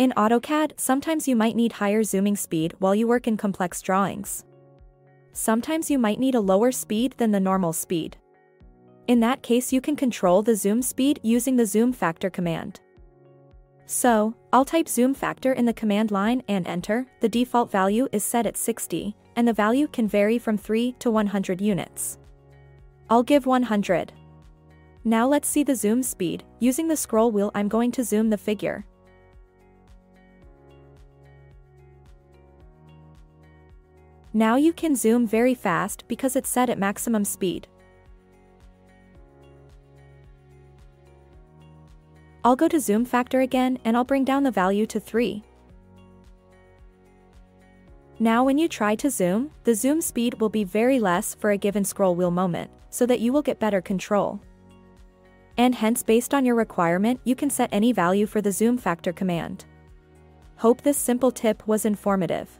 In AutoCAD, sometimes you might need higher zooming speed while you work in complex drawings. Sometimes you might need a lower speed than the normal speed. In that case you can control the zoom speed using the zoom factor command. So, I'll type zoom factor in the command line and enter, the default value is set at 60, and the value can vary from 3 to 100 units. I'll give 100. Now let's see the zoom speed, using the scroll wheel I'm going to zoom the figure. Now you can zoom very fast because it's set at maximum speed. I'll go to zoom factor again and I'll bring down the value to 3. Now when you try to zoom, the zoom speed will be very less for a given scroll wheel moment, so that you will get better control. And hence based on your requirement you can set any value for the zoom factor command. Hope this simple tip was informative.